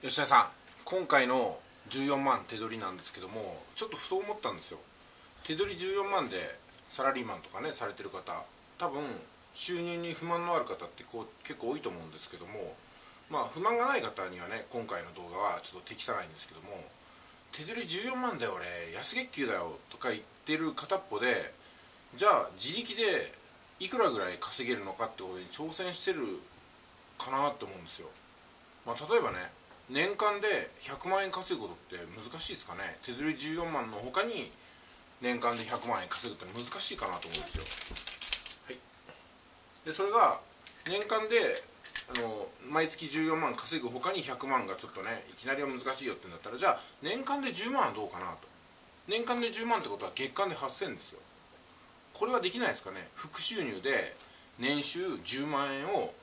吉田さん今回の14万手取りなんですけどもちょっとふと思ったんですよ。手取り14万でサラリーマンとかねされてる方多分収入に不満のある方ってこう結構多いと思うんですけどもまあ不満がない方にはね今回の動画はちょっと適さないんですけども手取り14万だよ俺安月給だよとか言ってる片っぽでじゃあ自力でいくらぐらい稼げるのかってことに挑戦してるかなって思うんですよ、まあ、例えばね年間で100万円稼ぐことって難しいですかね？手取り14万の他に年間で100万円稼ぐって難しいかなと思うんですよ。はい。でそれが年間であの毎月14万稼ぐ他に100万がちょっとねいきなりは難しいよってんだったらじゃあ年間で10万はどうかなと。年間で10万ってことは月間で8000ですよ。これはできないですかね？副収入で年収10万円を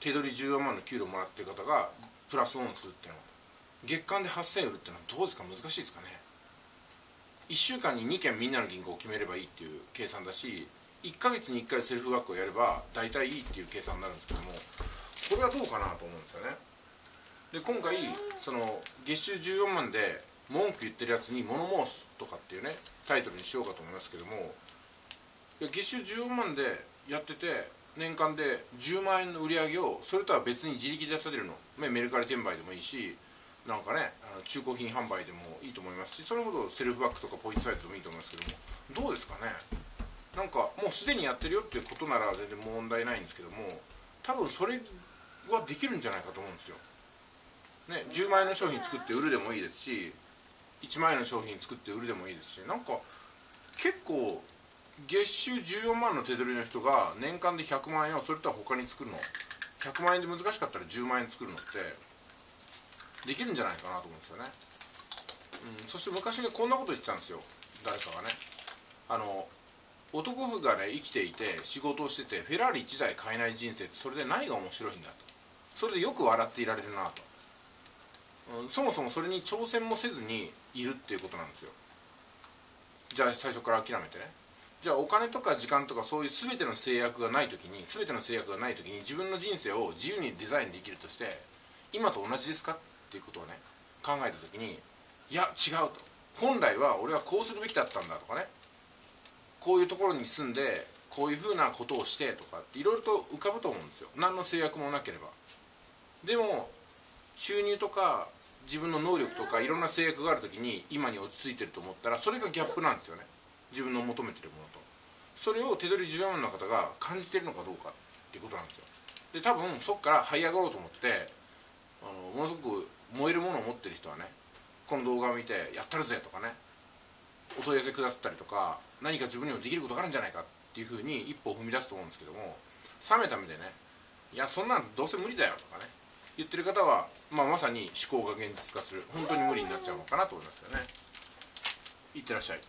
手取り14万の給料もらってる方がプラスオンするっていうの。は月間で8000売るっていうのはどうですか？難しいですかね？1週間に2件みんなの銀行を決めればいいっていう計算だし1ヶ月に1回セルフワークをやれば大体いいっていう計算になるんですけどもこれはどうかなと思うんですよね。で今回その月収14万で文句言ってるやつに物申すとかっていうねタイトルにしようかと思いますけども月収14万でやってて年間で10万円の売り上げをそれとは別に自力で出せるの。メルカリ転売でもいいしなんかねあの中古品販売でもいいと思いますしそれほどセルフバッグとかポイントサイトでもいいと思いますけども。どうですかね？なんかもうすでにやってるよっていうことなら全然問題ないんですけども多分それはできるんじゃないかと思うんですよ。ね、10万円の商品作って売るでもいいですし1万円の商品作って売るでもいいですしなんか結構月収14万の手取りの人が年間で100万円をそれとは他に作るの？100万円で難しかったら10万円作るのってできるんじゃないかなと思うんですよね、うん、そして昔ねこんなこと言ってたんですよ。誰かがね。あの男婦がね生きていて仕事をしててフェラーリ1台買えない人生ってそれで何が面白いんだと。それでよく笑っていられるなと。うん、そもそもそれに挑戦もせずにいるっていうことなんですよ。じゃあ最初から諦めてね。じゃあお金とか時間とかそういう全ての制約がない時に全ての制約がない時に自分の人生を自由にデザインできるとして今と同じですかっていうことをね考えた時にいや違うと。本来は俺はこうするべきだったんだとかね。こういうところに住んでこういうふうなことをしてとかっていろいろと浮かぶと思うんですよ。何の制約もなければ。でも収入とか自分の能力とかいろんな制約がある時に今に落ち着いてると思ったらそれがギャップなんですよね。自分の求めてるものと。それを手取り14万の方が感じてるのかどうかっていうことなんですよ。で多分そこから這い上がろうと思ってあのものすごく燃えるものを持ってる人はねこの動画を見てやったるぜとかねお問い合わせくださったりとか何か自分にもできることがあるんじゃないかっていうふうに一歩を踏み出すと思うんですけども冷めた目でねいやそんなんどうせ無理だよとかね言ってる方は、まあ、まさに思考が現実化する本当に無理になっちゃうのかなと思いますよね。いってらっしゃい。